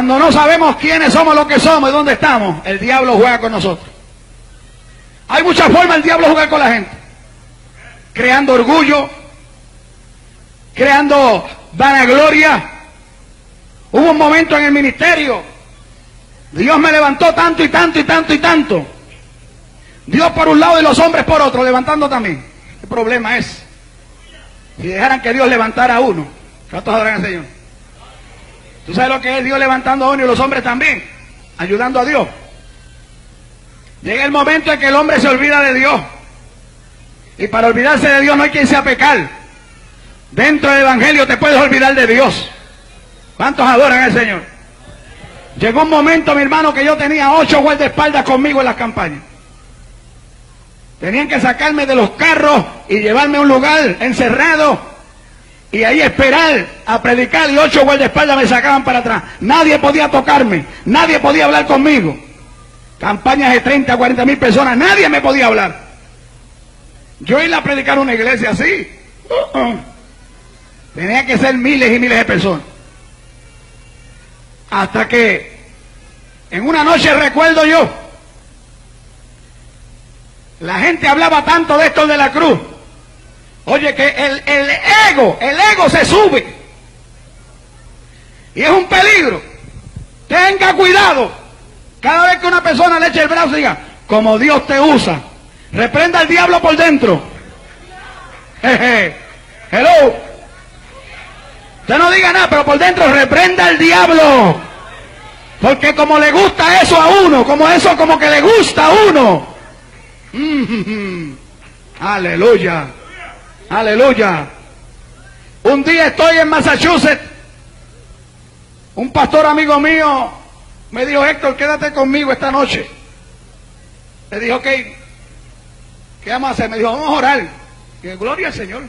Cuando no sabemos quiénes somos, lo que somos y dónde estamos, el diablo juega con nosotros. Hay muchas formas el diablo jugar con la gente. Creando orgullo, creando vanagloria. Hubo un momento en el ministerio. Dios me levantó tanto y tanto y tanto y tanto. Dios por un lado y los hombres por otro, levantando también. El problema es, si dejaran que Dios levantara a uno, ¿cuántos adorarán al Señor? ¿Tú sabes lo que es Dios levantando a uno y los hombres también? Ayudando a Dios. Llega el momento en que el hombre se olvida de Dios. Y para olvidarse de Dios no hay quien sea pecar. Dentro del Evangelio te puedes olvidar de Dios. ¿Cuántos adoran al Señor? Llegó un momento, mi hermano, que yo tenía ocho guardaespaldas conmigo en las campañas. Tenían que sacarme de los carros y llevarme a un lugar encerrado y ahí esperar a predicar y ocho guardaespaldas me sacaban para atrás. Nadie podía tocarme, nadie podía hablar conmigo. Campañas de 30, 40 mil personas, nadie me podía hablar. Yo iba a predicar una iglesia así. Uh -uh. Tenía que ser miles y miles de personas. Hasta que en una noche recuerdo yo, la gente hablaba tanto de esto de la cruz. Oye, que el, el ego, el ego se sube. Y es un peligro. Tenga cuidado. Cada vez que una persona le eche el brazo diga, como Dios te usa, reprenda al diablo por dentro. Jeje. Hello. Usted no diga nada, pero por dentro reprenda al diablo. Porque como le gusta eso a uno, como eso como que le gusta a uno. Aleluya. Aleluya. Un día estoy en Massachusetts. Un pastor amigo mío me dijo, Héctor, quédate conmigo esta noche. Le dijo, ok, ¿qué vamos a hacer? Me dijo, vamos a orar. Y yo, gloria al Señor.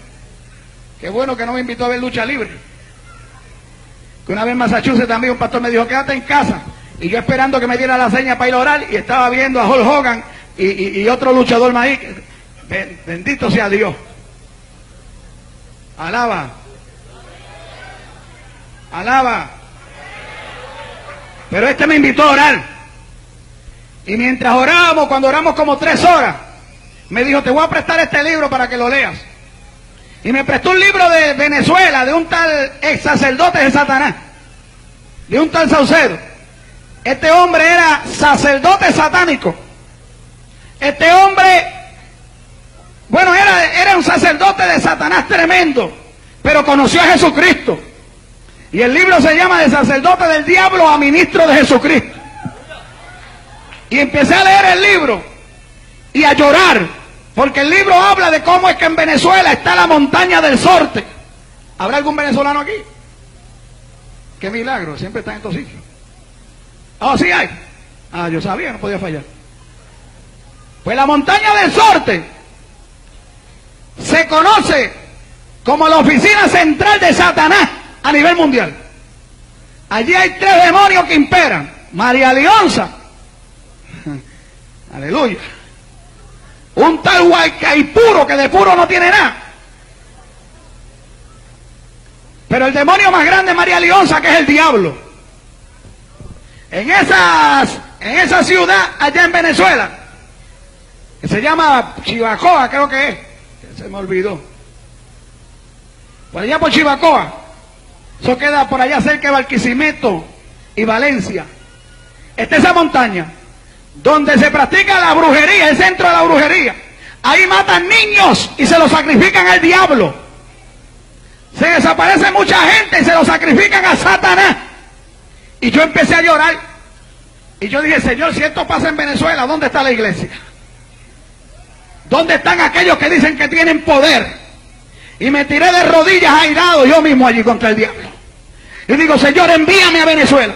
Qué bueno que no me invitó a ver lucha libre. Que una vez en Massachusetts también un pastor me dijo, quédate en casa. Y yo esperando que me diera la seña para ir a orar y estaba viendo a Hulk Hogan y, y, y otro luchador más ahí. Bendito sea Dios. Alaba. Alaba. Pero este me invitó a orar. Y mientras orábamos, cuando oramos como tres horas, me dijo, te voy a prestar este libro para que lo leas. Y me prestó un libro de Venezuela, de un tal ex sacerdote de Satanás, de un tal Saucedo. Este hombre era sacerdote satánico. Este hombre, bueno, era, era un sacerdote de Satanás tremendo, pero conoció a Jesucristo. Y el libro se llama De sacerdote del diablo a ministro de Jesucristo. Y empecé a leer el libro y a llorar, porque el libro habla de cómo es que en Venezuela está la montaña del sorte. ¿Habrá algún venezolano aquí? Qué milagro, siempre está en estos sitios. Oh, sí hay. Ah, yo sabía, no podía fallar. Pues la montaña del sorte se conoce como la oficina central de Satanás a nivel mundial. Allí hay tres demonios que imperan. María Leonza. Aleluya. Un tal puro que de puro no tiene nada. Pero el demonio más grande es María Leonza, que es el diablo. En, esas, en esa ciudad allá en Venezuela, que se llama Chivacoa, creo que es, se me olvidó. Por allá por Chivacoa, eso queda por allá cerca de Barquisimeto y Valencia. Está esa montaña donde se practica la brujería, el centro de la brujería. Ahí matan niños y se los sacrifican al diablo. Se desaparece mucha gente y se los sacrifican a Satanás. Y yo empecé a llorar. Y yo dije, Señor, si esto pasa en Venezuela, ¿dónde está la iglesia? ¿Dónde están aquellos que dicen que tienen poder? Y me tiré de rodillas airado yo mismo allí contra el diablo. Y digo, Señor, envíame a Venezuela.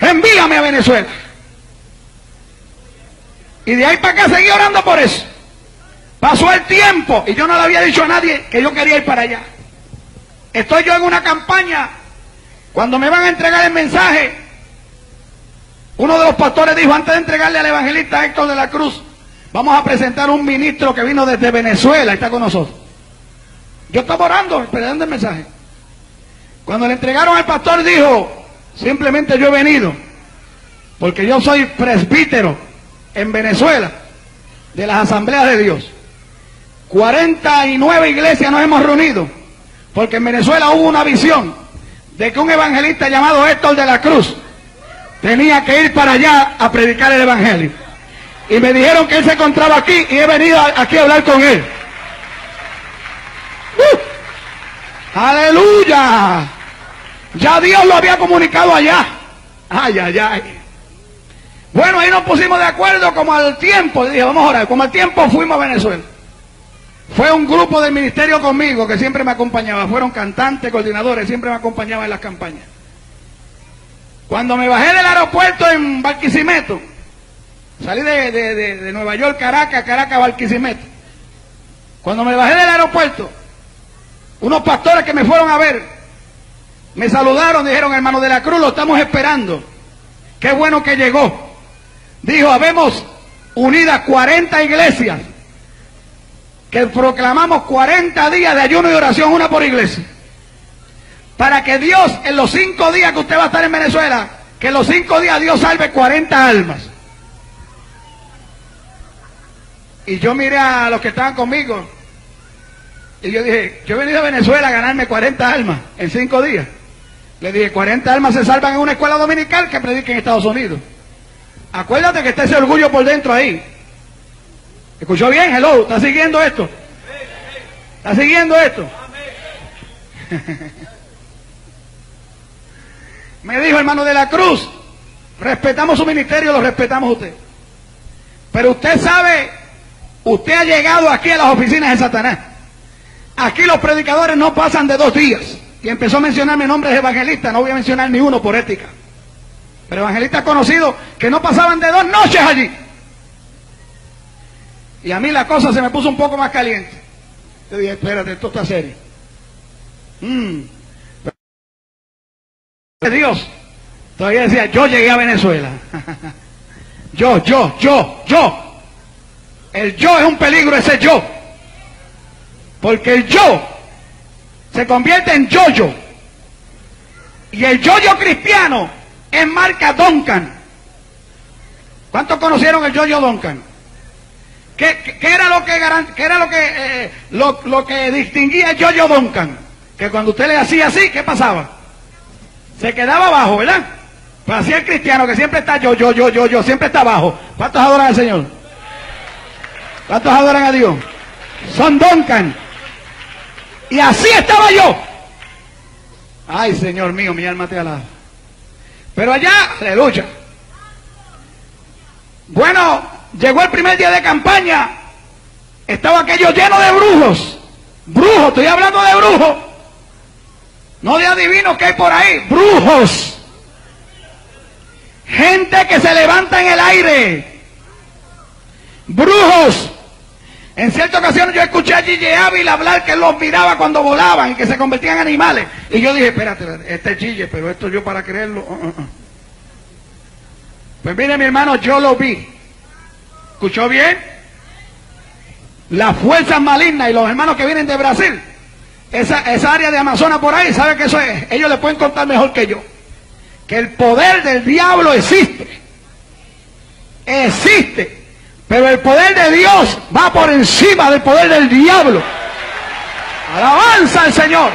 Envíame a Venezuela. Y de ahí para acá seguí orando por eso. Pasó el tiempo y yo no le había dicho a nadie que yo quería ir para allá. Estoy yo en una campaña. Cuando me van a entregar el mensaje, uno de los pastores dijo, antes de entregarle al evangelista Héctor de la Cruz, vamos a presentar un ministro que vino desde Venezuela, está con nosotros. Yo estaba orando, esperando el mensaje. Cuando le entregaron al pastor, dijo, Simplemente yo he venido, porque yo soy presbítero en Venezuela de las asambleas de Dios. 49 iglesias nos hemos reunido, porque en Venezuela hubo una visión de que un evangelista llamado Héctor de la Cruz tenía que ir para allá a predicar el evangelio. Y me dijeron que él se encontraba aquí y he venido aquí a hablar con él. ¡Uh! ¡Aleluya! Ya Dios lo había comunicado allá. Ay, ay, ay. Bueno, ahí nos pusimos de acuerdo como al tiempo. Dije, vamos a orar. Como al tiempo fuimos a Venezuela. Fue un grupo del ministerio conmigo que siempre me acompañaba. Fueron cantantes, coordinadores, siempre me acompañaban en las campañas. Cuando me bajé del aeropuerto en Barquisimeto, salí de, de Nueva York, Caracas, Caracas, Barquisimeto. Cuando me bajé del aeropuerto, unos pastores que me fueron a ver, me saludaron, dijeron, hermano de la cruz, lo estamos esperando. Qué bueno que llegó. Dijo, habemos unidas 40 iglesias que proclamamos 40 días de ayuno y oración, una por iglesia. Para que Dios, en los cinco días que usted va a estar en Venezuela, que en los cinco días Dios salve 40 almas. Y yo miré a los que estaban conmigo. Y yo dije, yo he venido a Venezuela a ganarme 40 almas en cinco días. Le dije, 40 almas se salvan en una escuela dominical que predique en Estados Unidos. Acuérdate que está ese orgullo por dentro ahí. ¿Escuchó bien? Hello, ¿está siguiendo esto? ¿Está siguiendo esto? Me dijo hermano de la cruz, respetamos su ministerio, lo respetamos usted. Pero usted sabe, usted ha llegado aquí a las oficinas de Satanás. Aquí los predicadores no pasan de dos días y empezó a mencionarme nombres de evangelistas, no voy a mencionar ni uno por ética. Pero evangelistas conocidos que no pasaban de dos noches allí. Y a mí la cosa se me puso un poco más caliente. Yo dije, espérate, esto está serio. Mm. Dios, todavía decía, yo llegué a Venezuela. yo, yo, yo, yo. El yo es un peligro, ese yo. Porque el yo se convierte en yoyo. Y el yoyo cristiano es marca Duncan. ¿Cuántos conocieron el yoyo Duncan? ¿Qué, era lo que, era lo que, eh, lo, que distinguía el yoyo Duncan? Que cuando usted le hacía así, ¿qué pasaba? Se quedaba abajo, ¿verdad? Pues así el cristiano que siempre está yo, yo, yo, yo, yo, siempre está abajo. ¿Cuántos adoran al Señor? ¿Cuántos adoran a Dios? Son Duncan. Y así estaba yo. Ay, Señor mío, mi alma te alaba. Pero allá, aleluya. Bueno, llegó el primer día de campaña. Estaba aquello lleno de brujos. Brujos, estoy hablando de brujos. No de adivinos que hay por ahí. Brujos. Gente que se levanta en el aire. Brujos en cierta ocasión yo escuché a Gigi Ávila hablar que los miraba cuando volaban y que se convertían en animales. Y yo dije, espérate, este es Gigi, pero esto yo para creerlo. Uh, uh, uh". Pues mire mi hermano, yo lo vi. ¿Escuchó bien? Las fuerzas malignas y los hermanos que vienen de Brasil, esa, esa área de Amazonas por ahí, ¿sabe qué eso es? Ellos le pueden contar mejor que yo. Que el poder del diablo existe. Existe. Pero el poder de Dios va por encima del poder del diablo. Alabanza al Señor.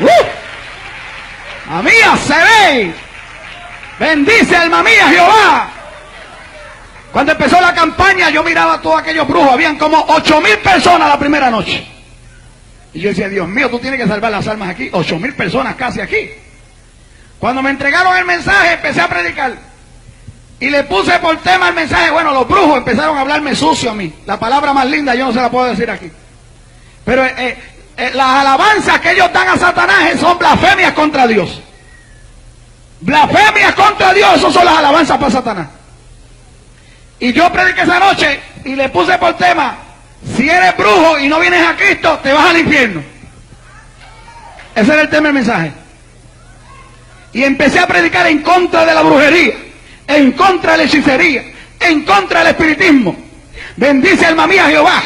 ¡Uh! Se ve. Bendice alma mía Jehová. Cuando empezó la campaña yo miraba a todos aquellos brujos. Habían como ocho mil personas la primera noche. Y yo decía, Dios mío, tú tienes que salvar las almas aquí. Ocho mil personas casi aquí. Cuando me entregaron el mensaje empecé a predicar. Y le puse por tema el mensaje, bueno, los brujos empezaron a hablarme sucio a mí. La palabra más linda yo no se la puedo decir aquí. Pero eh, eh, las alabanzas que ellos dan a Satanás son blasfemias contra Dios. Blasfemias contra Dios, esas son las alabanzas para Satanás. Y yo prediqué esa noche y le puse por tema, si eres brujo y no vienes a Cristo, te vas al infierno. Ese era el tema del mensaje. Y empecé a predicar en contra de la brujería en contra de la hechicería, en contra del espiritismo. Bendice alma mía Jehová.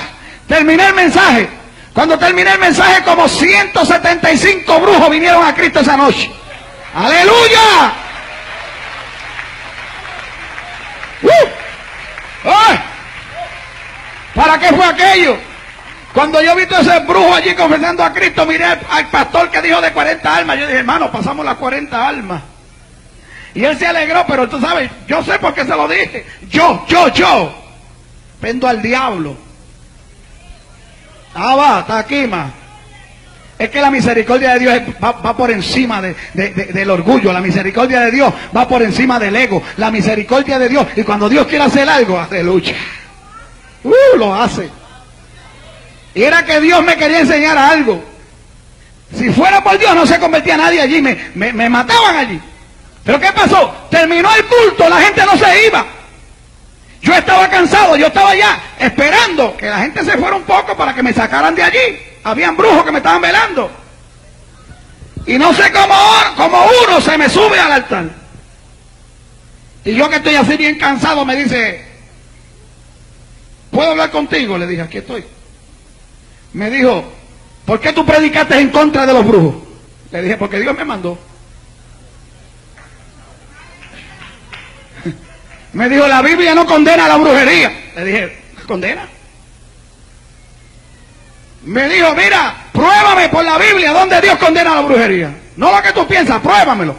Terminé el mensaje. Cuando terminé el mensaje, como 175 brujos vinieron a Cristo esa noche. ¡Aleluya! ¡Uh! ¡Ay! ¿Para qué fue aquello? Cuando yo vi todo ese brujo allí confesando a Cristo, miré al, pastor que dijo de 40 almas. Yo dije, hermano, pasamos las 40 almas. Y él se alegró, pero tú sabes, yo sé por qué se lo dije. Yo, yo, yo. Vendo al diablo. Ah, va, está aquí, más. Es que la misericordia de Dios va, por encima del orgullo. La misericordia de Dios va por encima del ego. La misericordia de Dios. Y cuando Dios quiere hacer algo, hace lucha. Uh, lo hace. Y era que Dios me quería enseñar algo. Si fuera por Dios no se convertía nadie allí. Me, me, me mataban allí. Pero ¿qué pasó? Terminó el culto. La gente no se iba. Yo estaba cansado, yo estaba ya esperando que la gente se fuera un poco para que me sacaran de allí. Habían brujos que me estaban velando. Y no sé cómo, cómo uno se me sube al altar. Y yo que estoy así bien cansado me dice, ¿puedo hablar contigo? Le dije, aquí estoy. Me dijo, ¿por qué tú predicaste en contra de los brujos? Le dije, porque Dios me mandó. Me dijo, la Biblia no condena la brujería. Le dije, ¿condena? Me dijo, mira, pruébame por la Biblia donde Dios condena la brujería. No lo que tú piensas, pruébamelo.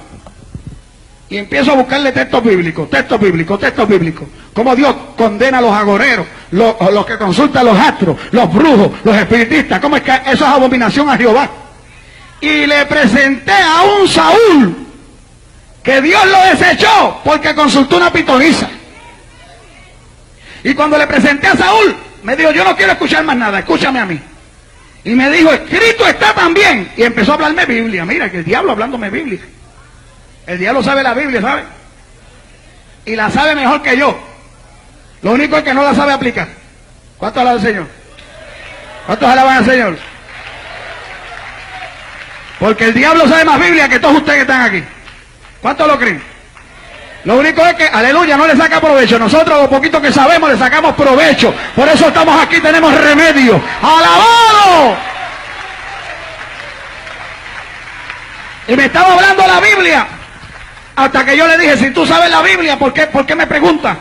Y empiezo a buscarle textos bíblicos, textos bíblicos, textos bíblicos. Cómo Dios condena a los agoreros, los, los que consultan los astros, los brujos, los espiritistas. Cómo es que eso es abominación a Jehová. Y le presenté a un Saúl que Dios lo desechó porque consultó una pitoniza. Y cuando le presenté a Saúl, me dijo, yo no quiero escuchar más nada, escúchame a mí. Y me dijo, escrito está también. Y empezó a hablarme Biblia. Mira, que el diablo hablándome Biblia. El diablo sabe la Biblia, ¿sabe? Y la sabe mejor que yo. Lo único es que no la sabe aplicar. ¿Cuántos alaban al Señor? ¿Cuántos alaban al Señor? Porque el diablo sabe más Biblia que todos ustedes que están aquí. ¿Cuántos lo creen? Lo único es que, aleluya, no le saca provecho. Nosotros lo poquito que sabemos le sacamos provecho. Por eso estamos aquí, tenemos remedio. ¡Alabado! Y me estaba hablando la Biblia. Hasta que yo le dije, si tú sabes la Biblia, ¿por qué, ¿por qué me preguntas?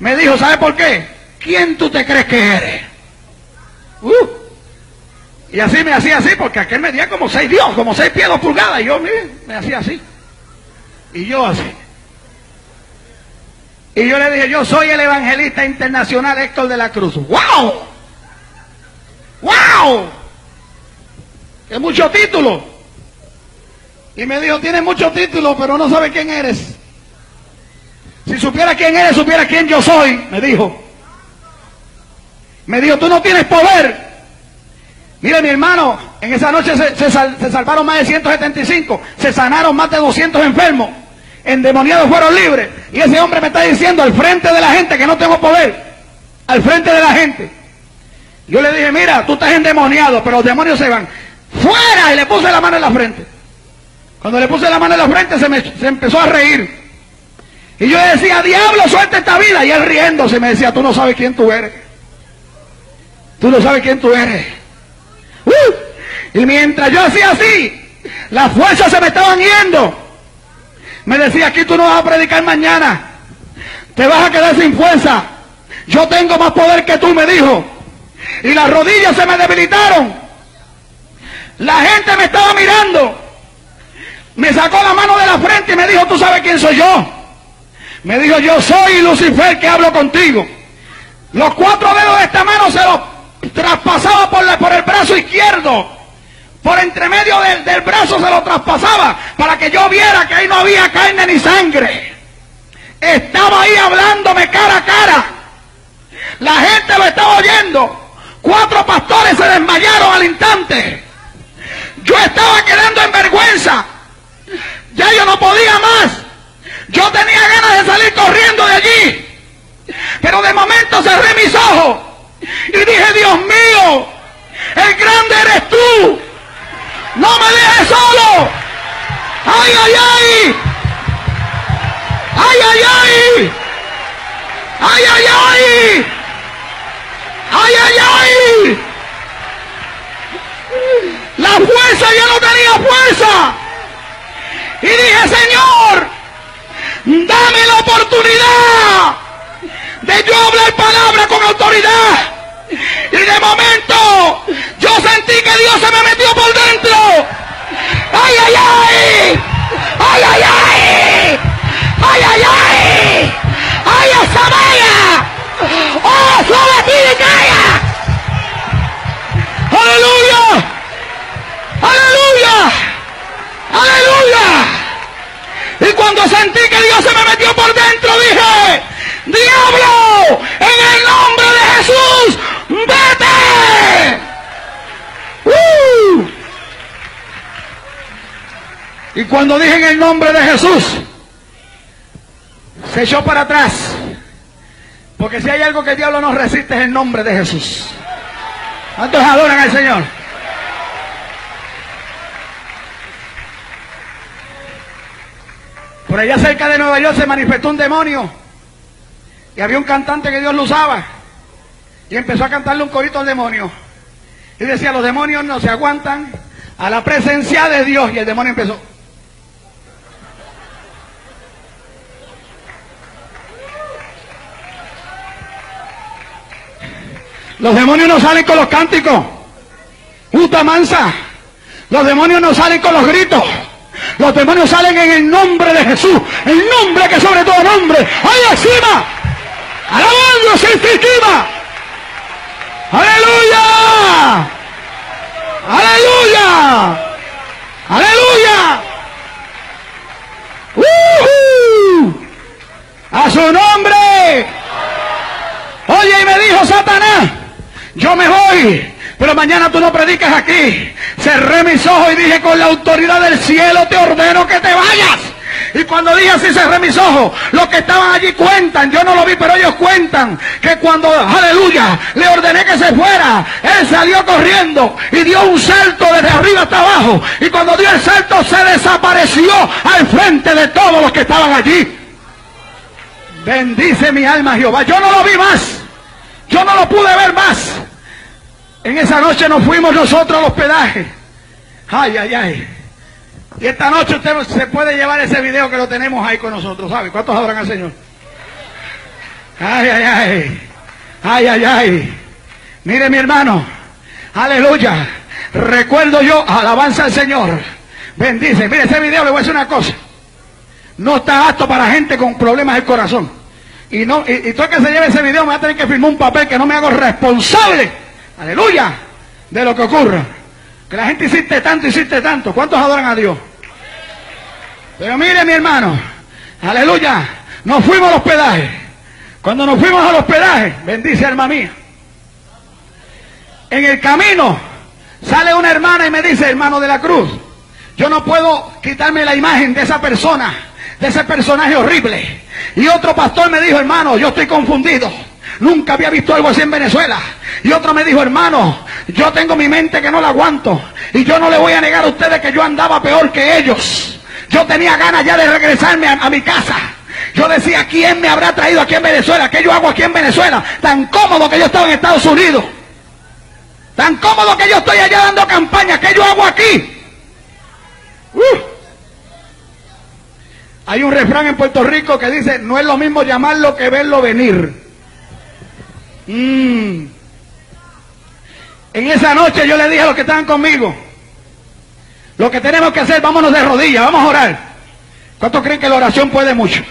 Me dijo, ¿sabes por qué? ¿Quién tú te crees que eres? Uh. Y así me hacía así, porque aquel medía como seis Dios, como seis pies pulgadas. Y yo, mire, me hacía así. Y yo así. Y yo le dije, yo soy el evangelista internacional Héctor de la Cruz. ¡Wow! ¡Wow! ¡Qué mucho título! Y me dijo, tienes muchos títulos, pero no sabe quién eres. Si supiera quién eres, supiera quién yo soy, me dijo. Me dijo, tú no tienes poder. Mire, mi hermano, en esa noche se, se salvaron más de 175, se sanaron más de 200 enfermos endemoniados fueron libres. Y ese hombre me está diciendo al frente de la gente que no tengo poder. Al frente de la gente. Yo le dije, mira, tú estás endemoniado, pero los demonios se van. ¡Fuera! Y le puse la mano en la frente. Cuando le puse la mano en la frente se, me, se empezó a reír. Y yo decía, diablo, suelta esta vida. Y él riéndose me decía, tú no sabes quién tú eres. Tú no sabes quién tú eres. ¡Uh! Y mientras yo hacía así, las fuerzas se me estaban yendo. Me decía, aquí tú no vas a predicar mañana. Te vas a quedar sin fuerza. Yo tengo más poder que tú, me dijo. Y las rodillas se me debilitaron. La gente me estaba mirando. Me sacó la mano de la frente y me dijo, ¿tú sabes quién soy yo? Me dijo, yo soy Lucifer que hablo contigo. Los cuatro dedos de esta mano se los traspasaba por, por el brazo izquierdo por entre medio del, brazo se lo traspasaba para que yo viera que ahí no había carne ni sangre. Estaba ahí hablándome cara a cara. La gente lo estaba oyendo. Cuatro pastores se desmayaron al instante. Yo estaba quedando en vergüenza. Ya yo no podía más. Yo tenía ganas de salir corriendo de allí. Pero de momento cerré mis ojos y dije, Dios mío, el grande eres tú. ¡No me dejes solo! ¡Ay, ay, ay! ¡Ay, ay, ay! ¡Ay, ay, ay! ¡Ay, ay, ay! La fuerza ya no tenía fuerza. Y dije, Señor, dame la oportunidad de yo hablar palabra con autoridad. Y de momento yo sentí que Dios se me metió por dentro. ¡Ay, ay, ay! ¡Ay, ay, ay! ¡Ay, ay, ay! ¡Ay, esa vaya! ¡Oh, suave, pide! ¡Aleluya! ¡Aleluya! ¡Aleluya! Y cuando sentí que Dios se me metió por dentro, dije, diablo, en el nombre de Jesús, vete. Y cuando dije en el nombre de Jesús, se echó para atrás. Porque si hay algo que el diablo no resiste es el nombre de Jesús. ¿Cuántos adoran al Señor? Por allá cerca de Nueva York se manifestó un demonio. Y había un cantante que Dios lo usaba. Y empezó a cantarle un corito al demonio. Y decía, los demonios no se aguantan a la presencia de Dios. Y el demonio empezó. Los demonios no salen con los cánticos. Puta mansa. Los demonios no salen con los gritos. Los demonios salen en el nombre de Jesús. El nombre que sobre todo nombre. Ahí encima. Alabando sensitiva. Aleluya. Aleluya. Aleluya. ¡Uh! A su nombre. Oye, y me dijo Satanás, yo me voy, pero mañana tú no predicas aquí. Cerré mis ojos y dije, con la autoridad del cielo te ordeno que te vayas. Y cuando dije así, cerré mis ojos. Los que estaban allí cuentan, yo no lo vi, pero ellos cuentan que cuando, aleluya, le ordené que se fuera, él salió corriendo y dio un salto desde arriba hasta abajo. Y cuando dio el salto, se desapareció al frente de todos los que estaban allí. Bendice mi alma Jehová. Yo no lo vi más. Yo no lo pude ver más. En esa noche nos fuimos nosotros al hospedaje. Ay, ay, ay. Y esta noche usted se puede llevar ese video que lo tenemos ahí con nosotros, ¿sabe? ¿Cuántos adoran al Señor? Ay, ay, ay. Ay, ay, ay. Mire mi hermano. Aleluya. Recuerdo yo, alabanza al Señor. Bendice. Mire ese video, le voy a decir una cosa. No está apto para gente con problemas del corazón. Y no, y, todo que se lleve ese video me va a tener que firmar un papel que no me hago responsable. Aleluya. De lo que ocurra. Que la gente insiste tanto, insiste tanto. ¿Cuántos adoran a Dios? Pero mire mi hermano. Aleluya. Nos fuimos al hospedaje. Cuando nos fuimos al hospedaje, bendice alma mía. En el camino sale una hermana y me dice, hermano de la cruz, yo no puedo quitarme la imagen de esa persona, de ese personaje horrible. Y otro pastor me dijo, hermano, yo estoy confundido. Nunca había visto algo así en Venezuela. Y otro me dijo, hermano, yo tengo mi mente que no la aguanto. Y yo no le voy a negar a ustedes que yo andaba peor que ellos. Yo tenía ganas ya de regresarme a, mi casa. Yo decía, ¿quién me habrá traído aquí en Venezuela? ¿Qué yo hago aquí en Venezuela? Tan cómodo que yo estaba en Estados Unidos. Tan cómodo que yo estoy allá dando campaña. ¿Qué yo hago aquí? Uh. Hay un refrán en Puerto Rico que dice, no es lo mismo llamarlo que verlo venir. Mm. En esa noche yo le dije a los que estaban conmigo, lo que tenemos que hacer, vámonos de rodillas, vamos a orar. ¿Cuántos creen que la oración puede mucho?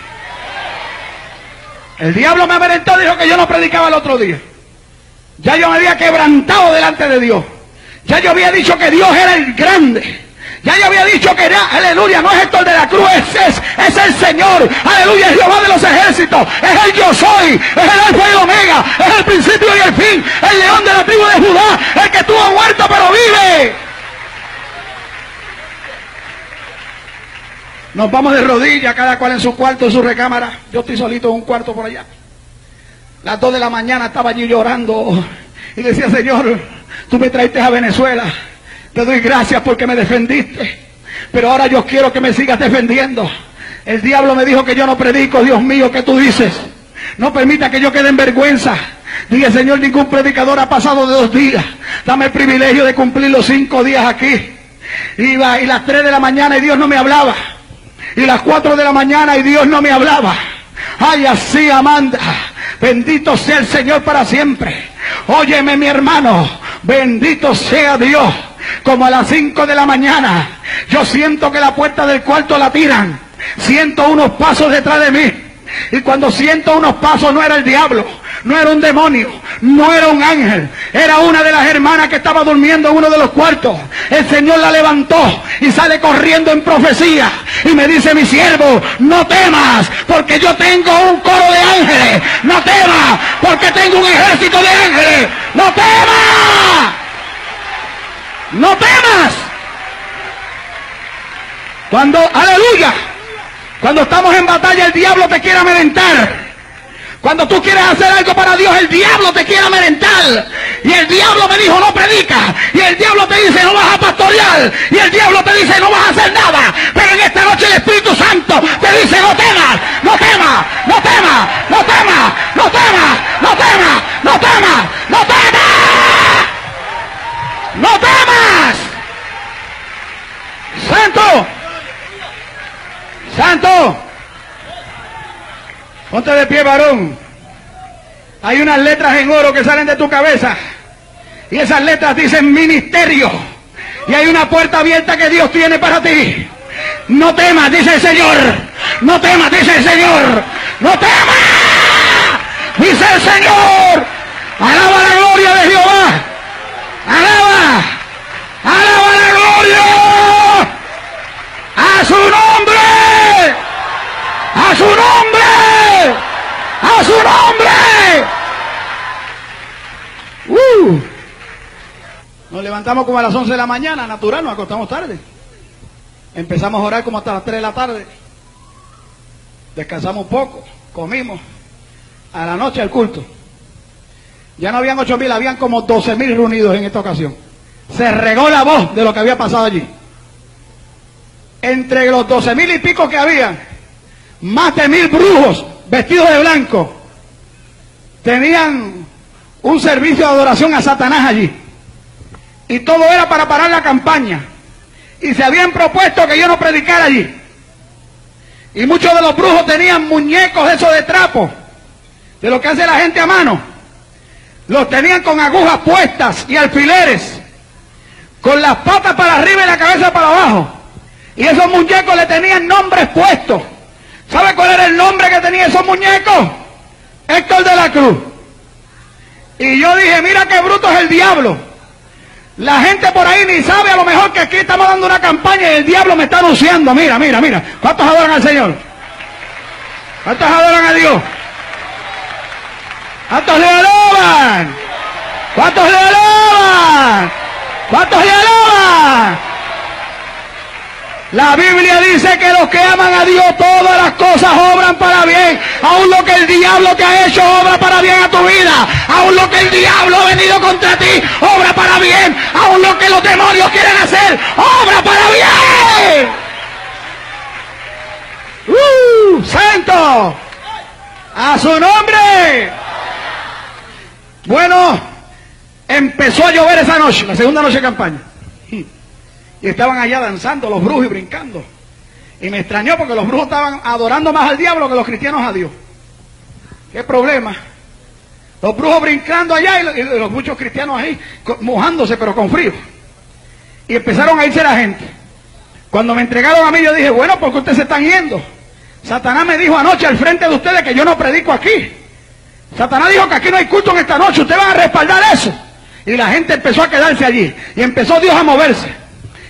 El diablo me amedrentó, dijo que yo no predicaba el otro día. Ya yo me había quebrantado delante de Dios. Ya yo había dicho que Dios era el grande. Ya yo había dicho que era, aleluya, no es Héctor de la Cruz, es, es, el Señor. Aleluya, es Jehová de los ejércitos. Es el yo soy. Es el alfa y el omega. Es el principio y el fin. El león de la tribu de Judá. El que estuvo muerto pero vive. Nos vamos de rodillas, cada cual en su cuarto, en su recámara. Yo estoy solito en un cuarto por allá. Las dos de la mañana estaba allí llorando y decía, Señor, tú me traiste a Venezuela. Te doy gracias porque me defendiste. Pero ahora yo quiero que me sigas defendiendo. El diablo me dijo que yo no predico, Dios mío, ¿qué tú dices? No permita que yo quede en vergüenza. Dije, Señor, ningún predicador ha pasado de dos días. Dame el privilegio de cumplir los cinco días aquí. Iba y las tres de la mañana y Dios no me hablaba. Y las cuatro de la mañana y Dios no me hablaba. Ay, así, Amanda. Bendito sea el Señor para siempre. Óyeme, mi hermano. Bendito sea Dios. Como a las cinco de la mañana, yo siento que la puerta del cuarto la tiran. Siento unos pasos detrás de mí. Y cuando siento unos pasos no era el diablo, no era un demonio, no era un ángel, era una de las hermanas que estaba durmiendo en uno de los cuartos. El Señor la levantó y sale corriendo en profecía. Y me dice mi siervo, no temas, porque yo tengo un coro de ángeles, no temas, porque tengo un ejército de ángeles, no temas, no temas. Cuando, aleluya, cuando estamos en batalla, el diablo te quiere amedrentar. Cuando tú quieres hacer algo para Dios, el diablo te quiere amedrentar. Y el diablo me dijo, no predica. Y el diablo te dice, no vas a pastorear. Y el diablo te dice, no vas a hacer nada. Pero en esta noche el Espíritu Santo te dice, no temas, no temas, no temas, no temas, no temas, no temas, no temas, no temas. No temas. Santo. Santo. Ponte de pie, varón. Hay unas letras en oro que salen de tu cabeza. Y esas letras dicen ministerio. Y hay una puerta abierta que Dios tiene para ti. No temas, dice el Señor. No temas, dice el Señor. No temas. Dice el Señor. Alaba la gloria de Jehová. Alaba. Alaba la gloria. A su nombre. A su nombre. A su nombre. Uh. Nos levantamos como a las 11 de la mañana, natural, nos acostamos tarde. Empezamos a orar como hasta las 3 de la tarde. Descansamos un poco, comimos. A la noche el culto. Ya no habían 8 mil, habían como 12 mil reunidos en esta ocasión. Se regó la voz de lo que había pasado allí. Entre los 12 mil y pico que habían, más de mil brujos vestidos de blanco tenían un servicio de adoración a Satanás allí. Y todo era para parar la campaña. Y se habían propuesto que yo no predicara allí. Y muchos de los brujos tenían muñecos esos de trapo, de lo que hace la gente a mano. Los tenían con agujas puestas y alfileres, con las patas para arriba y la cabeza para abajo. Y esos muñecos le tenían nombres puestos. ¿Sabe cuál era el nombre que tenía esos muñecos? Héctor de la Cruz. Y yo dije, mira qué bruto es el diablo. La gente por ahí ni sabe a lo mejor que aquí estamos dando una campaña y el diablo me está anunciando. Mira, mira, mira. ¿Cuántos adoran al Señor? ¿Cuántos adoran a Dios? ¿Cuántos le alaban? ¿Cuántos le alaban? ¿Cuántos le alaban? La Biblia dice que los que aman a Dios todas las cosas obran para bien. Aún lo que el diablo te ha hecho obra para bien a tu vida. Aún lo que el diablo ha venido contra ti obra para bien. Aún lo que los demonios quieren hacer obra para bien. ¡Uh! ¡Santo! ¡A su nombre! Bueno, empezó a llover esa noche, la segunda noche de campaña. Y estaban allá danzando los brujos y brincando. Y me extrañó porque los brujos estaban adorando más al diablo que los cristianos a Dios. ¿Qué problema? Los brujos brincando allá y los, muchos cristianos ahí mojándose pero con frío. Y empezaron a irse la gente. Cuando me entregaron a mí yo dije, bueno, porque ustedes se están yendo? Satanás me dijo anoche al frente de ustedes que yo no predico aquí. Satanás dijo que aquí no hay culto en esta noche. Ustedes van a respaldar eso. Y la gente empezó a quedarse allí. Y empezó Dios a moverse.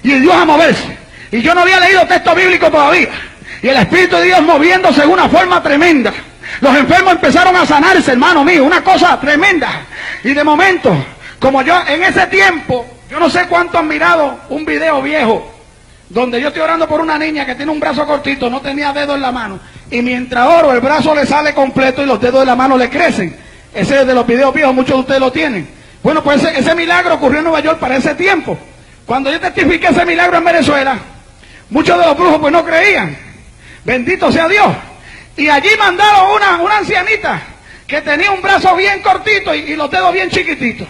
Y Dios a moverse. Y yo no había leído texto bíblico todavía. Y el Espíritu de Dios moviéndose de una forma tremenda. Los enfermos empezaron a sanarse, hermano mío. Una cosa tremenda. Y de momento, como yo en ese tiempo, yo no sé cuánto han mirado un video viejo donde yo estoy orando por una niña que tiene un brazo cortito, no tenía dedo en la mano, y mientras oro el brazo le sale completo y los dedos de la mano le crecen. Ese es de los videos viejos, muchos de ustedes lo tienen. Bueno, pues ese, ese milagro ocurrió en Nueva York para ese tiempo. Cuando yo testifiqué ese milagro en Venezuela, muchos de los brujos pues no creían. Bendito sea Dios. Y allí mandaron una, una ancianita que tenía un brazo bien cortito y, los dedos bien chiquititos.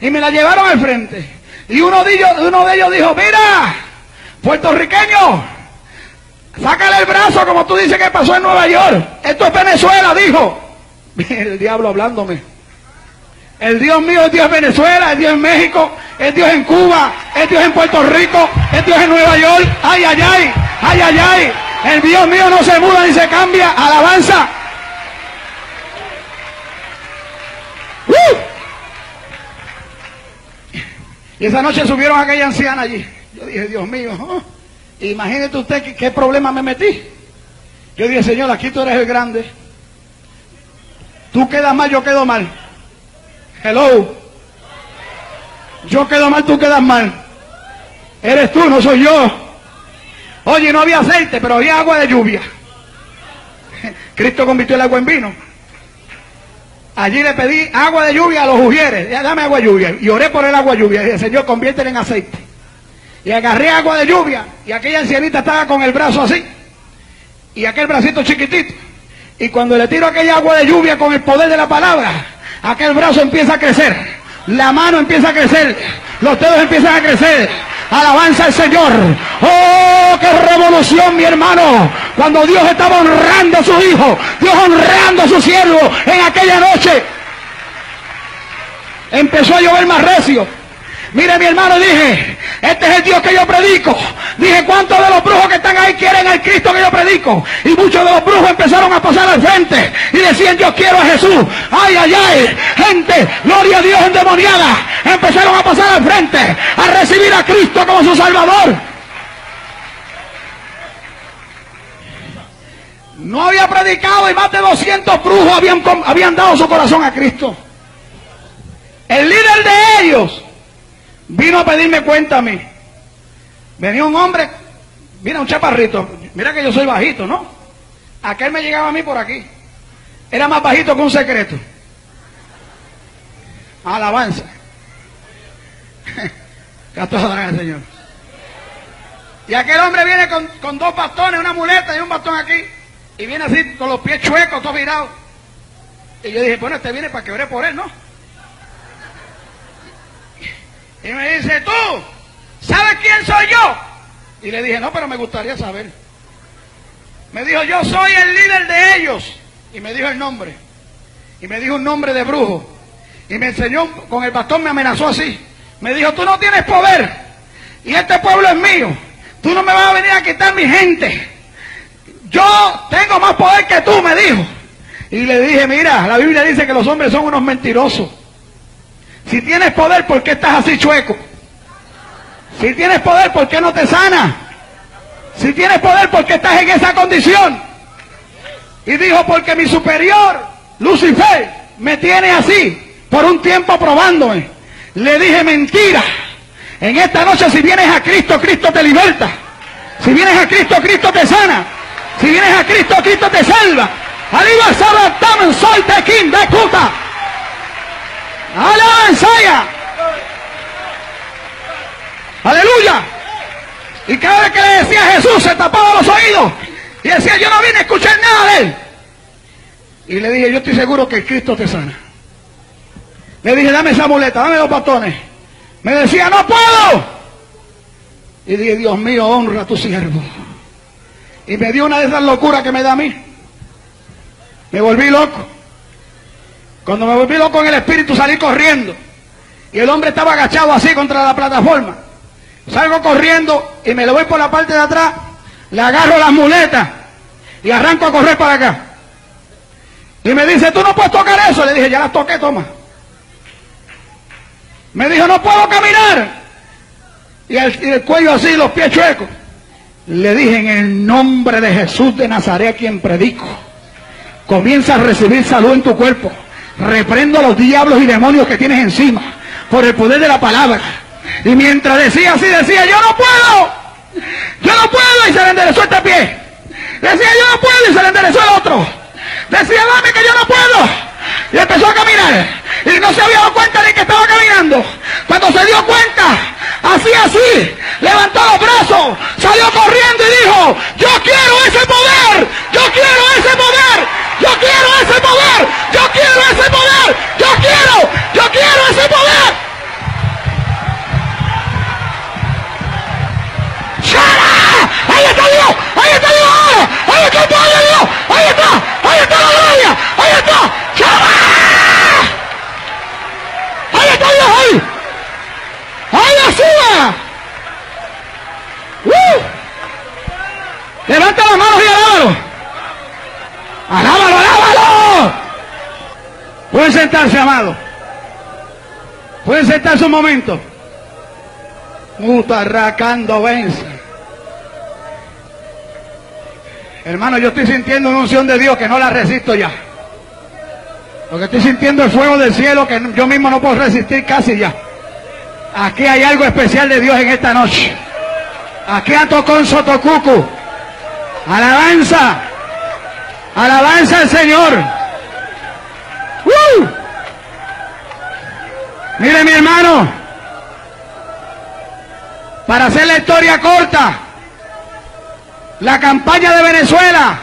Y me la llevaron al frente. Y uno uno de ellos dijo, mira, puertorriqueño, sácale el brazo como tú dices que pasó en Nueva York. Esto es Venezuela, dijo. El diablo hablándome. El Dios mío es Dios en Venezuela, es Dios en México, es Dios en Cuba, es Dios en Puerto Rico, es Dios en Nueva York. Ay, ay, ay, ay, ay, ay. El Dios mío no se muda ni se cambia. Alabanza. ¡Uh! Y esa noche subieron a aquella anciana allí. Yo dije, Dios mío, oh, imagínate usted qué, qué problema me metí. Yo dije, Señor, aquí tú eres el grande. Tú quedas mal, yo quedo mal. Hello. Yo quedo mal, tú quedas mal. Eres tú, no soy yo. Oye, no había aceite, pero había agua de lluvia. Cristo convirtió el agua en vino. Allí le pedí agua de lluvia a los ujieres. Dame agua de lluvia. Y oré por el agua de lluvia. Y dije, Señor, conviértela en aceite. Y agarré agua de lluvia. Y aquella ancianita estaba con el brazo así. Y aquel bracito chiquitito. Y cuando le tiro aquella agua de lluvia con el poder de la palabra, aquel brazo empieza a crecer. La mano empieza a crecer. Los dedos empiezan a crecer. Alabanza al Señor. Oh, qué revolución, mi hermano. Cuando Dios estaba honrando a su hijo, Dios honrando a su siervo en aquella noche. Empezó a llover más recio. Mire mi hermano, dije, este es el Dios que yo predico. Dije, ¿cuántos de los brujos que están ahí quieren al Cristo que yo predico? Y muchos de los brujos empezaron a pasar al frente y decían, yo quiero a Jesús. Ay, ay, ay. Gente, gloria a Dios endemoniada. Empezaron a pasar al frente a recibir a Cristo como su Salvador. No había predicado y más de 200 brujos habían, habían dado su corazón a Cristo. El líder de ellos vino a pedirme cuenta a mí. Venía un hombre, mira un chaparrito, mira que yo soy bajito, ¿no? Aquel me llegaba a mí por aquí. Era más bajito que un secreto. Alabanza. Al Señor. Y aquel hombre viene con, con, dos bastones, una muleta y un bastón aquí. Y viene así con los pies chuecos, todo virado. Y yo dije, bueno, este viene para que ore por él, ¿no? Y me dice, tú, ¿sabes quién soy yo? Y le dije, no, pero me gustaría saber. Me dijo, yo soy el líder de ellos. Y me dijo el nombre. Y me dijo un nombre de brujo. Y me enseñó, con el bastón me amenazó así. Me dijo, tú no tienes poder. Y este pueblo es mío. Tú no me vas a venir a quitar mi gente. Yo tengo más poder que tú, me dijo. Y le dije, mira, la Biblia dice que los hombres son unos mentirosos. Si tienes poder, ¿por qué estás así chueco? Si tienes poder, ¿por qué no te sana? Si tienes poder, ¿por qué estás en esa condición? Y dijo, porque mi superior, Lucifer, me tiene así, por un tiempo probándome. Le dije, mentira. En esta noche, si vienes a Cristo, Cristo te liberta. Si vienes a Cristo, Cristo te sana. Si vienes a Cristo, Cristo te salva. Arriba, Sabatán, soy de King, de. ¡Alabanza! ¡Aleluya! Y cada vez que le decía a Jesús se tapaba los oídos y decía, yo no vine a escuchar nada de él. Y le dije, yo estoy seguro que Cristo te sana. Le dije, dame esa muleta, dame los bastones. Me decía, no puedo. Y dije, Dios mío, honra a tu siervo. Y me dio una de esas locuras que me da a mí. Me volví loco. Cuando me volví loco en el espíritu salí corriendo. Y el hombre estaba agachado así contra la plataforma. Salgo corriendo y me lo voy por la parte de atrás, le agarro las muletas y arranco a correr para acá. Y me dice, tú no puedes tocar eso. Le dije, ya las toqué, toma. Me dijo, no puedo caminar. Y el, y el cuello así, los pies chuecos. Le dije, en el nombre de Jesús de Nazaret, a quien predico, comienza a recibir salud en tu cuerpo. Reprendo a los diablos y demonios que tienes encima por el poder de la palabra. Y mientras decía así, decía, yo no puedo, yo no puedo, y se le enderezó este pie. Decía, yo no puedo, y se le enderezó el otro. Decía, dame que yo no puedo. Y empezó a caminar. Y no se había dado cuenta de que estaba caminando. Cuando se dio cuenta, así, así, levantó los brazos, salió corriendo y dijo, yo quiero ese poder, yo quiero ese poder, yo quiero ese poder, Pueden sentarse, amado. Pueden sentarse un momento. Mutarracando venza. Hermano, yo estoy sintiendo una unción de Dios que no la resisto ya. Porque estoy sintiendo el fuego del cielo que yo mismo no puedo resistir casi ya. Aquí hay algo especial de Dios en esta noche. Aquí a Tocón Sotocucu. Alabanza. Alabanza al Señor. Mire mi hermano. Para hacer la historia corta. La campaña de Venezuela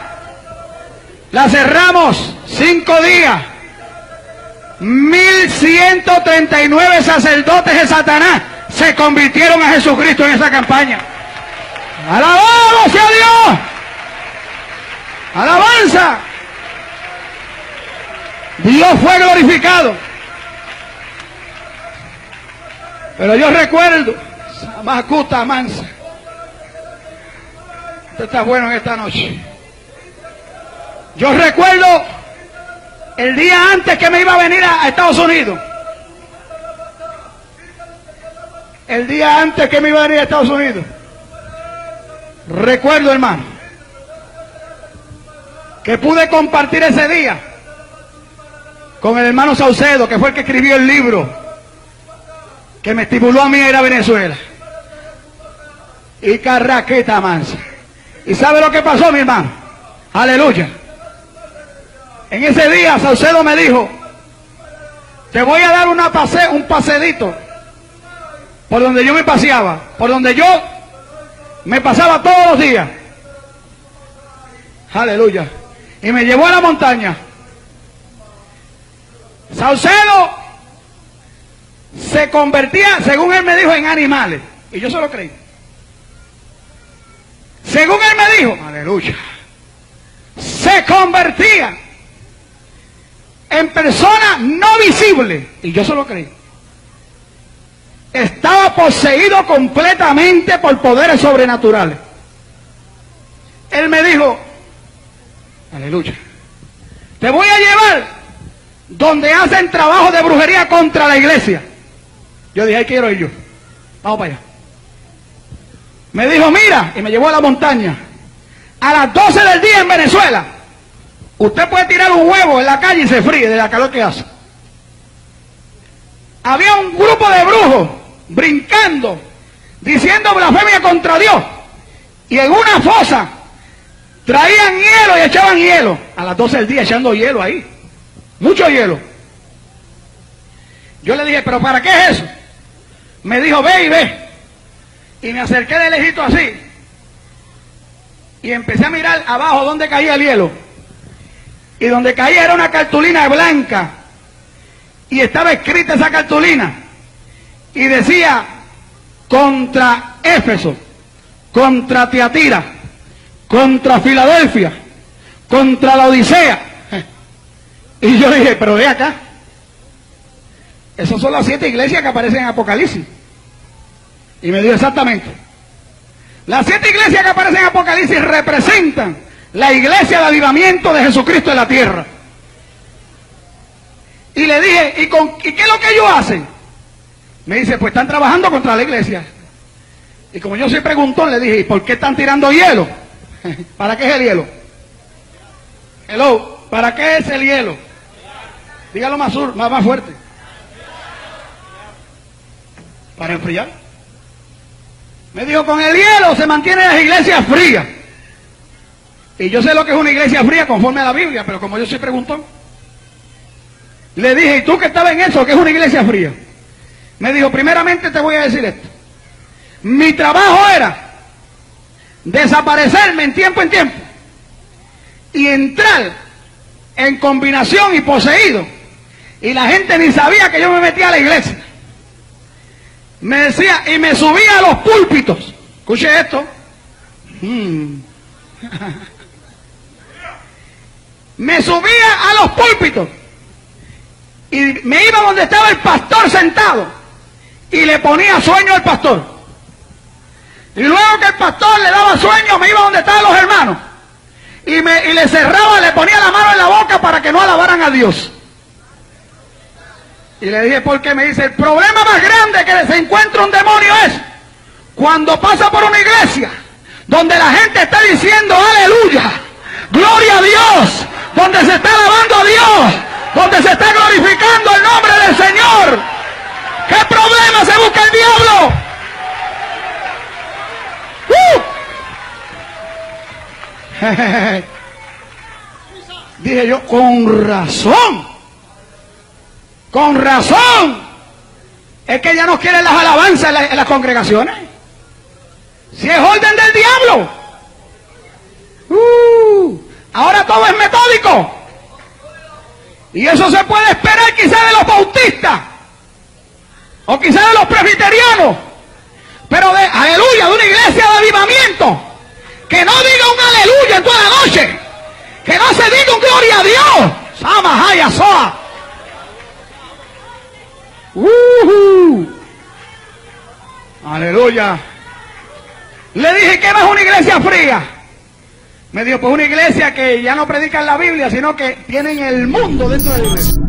la cerramos cinco días. 1139 sacerdotes de Satanás se convirtieron a Jesucristo en esa campaña. Alabado sea Dios. Alabanza. Dios fue glorificado. Pero yo recuerdo, Macuta Mansa. Usted está bueno en esta noche. Yo recuerdo el día antes que me iba a venir a, Estados Unidos. El día antes que me iba a venir a Estados Unidos. Recuerdo, hermano, que pude compartir ese día con el hermano Saucedo, que fue el que escribió el libro que me estimuló a mí a ir a Venezuela. Y Carraqueta Mansa. ¿Y sabe lo que pasó, mi hermano? Aleluya. En ese día Saucedo me dijo, te voy a dar una pase, un pasedito por donde yo me paseaba, por donde yo me pasaba todos los días. Aleluya. Y me llevó a la montaña. Saucedo se convertía, según él me dijo, en animales. Y yo se lo creí. Según él me dijo, aleluya, se convertía en persona no visible. Y yo se lo creí. Estaba poseído completamente por poderes sobrenaturales. Él me dijo, aleluya, te voy a llevar donde hacen trabajo de brujería contra la iglesia. Yo dije, ahí quiero ir yo. Vamos para allá. Me dijo, mira, y me llevó a la montaña. A las 12 del día en Venezuela, usted puede tirar un huevo en la calle y se fríe de la calor que hace. Había un grupo de brujos brincando, diciendo blasfemia contra Dios. Y en una fosa traían hielo y echaban hielo. A las 12 del día echando hielo ahí. Mucho hielo. Yo le dije, pero ¿para qué es eso? Me dijo, ve y ve. Y me acerqué de lejito así. Y empecé a mirar abajo donde caía el hielo. Y donde caía era una cartulina blanca. Y estaba escrita esa cartulina. Y decía, contra Éfeso, contra Teatira, contra Filadelfia, contra la Odisea. Y yo dije, pero ve acá. Esas son las siete iglesias que aparecen en Apocalipsis. Y me dijo exactamente. Las siete iglesias que aparecen en Apocalipsis representan la iglesia de avivamiento de Jesucristo en la tierra. Y le dije, ¿y, con, ¿y qué es lo que ellos hacen? Me dice, pues están trabajando contra la iglesia. Y como yo soy preguntón, le dije, ¿y por qué están tirando hielo? ¿Para qué es el hielo? Hello, ¿para qué es el hielo? Dígalo más, más, más fuerte. Para enfriar. Me dijo, con el hielo se mantienen las iglesias frías. Y yo sé lo que es una iglesia fría conforme a la Biblia, pero como yo soy preguntón, le dije, ¿y tú que estabas en eso, que es una iglesia fría? Me dijo, primeramente te voy a decir esto. Mi trabajo era desaparecerme en tiempo en tiempo y entrar en combinación y poseído. Y la gente ni sabía que yo me metía a la iglesia. Me decía, y me subía a los púlpitos. Escuche esto. Hmm. me subía a los púlpitos. Y me iba donde estaba el pastor sentado. Y le ponía sueño al pastor. Y luego que el pastor le daba sueño, me iba donde estaban los hermanos. Y, me, y le cerraba, le ponía la mano en la boca para que no alabaran a Dios. Y le dije, ¿por qué? Me dice, el problema más grande que se encuentra un demonio es cuando pasa por una iglesia donde la gente está diciendo aleluya, gloria a Dios, donde se está alabando a Dios, donde se está glorificando el nombre del Señor. ¿Qué problema se busca el diablo? ¡Uh! Dije yo, con razón, con razón, es que ya no quieren las alabanzas en, la- las congregaciones. Si es orden del diablo. Uh, ahora todo es metódico. Y eso se puede esperar quizá de los bautistas. O quizá de los presbiterianos. Pero de, aleluya, de una iglesia de avivamiento. Que no diga un aleluya en toda la noche. Que no se diga un gloria a Dios. Sama, Haya, Soa. Aleluya. Le dije que no es una iglesia fría. Me dijo, pues una iglesia que ya no predican la Biblia, sino que tienen el mundo dentro de la iglesia.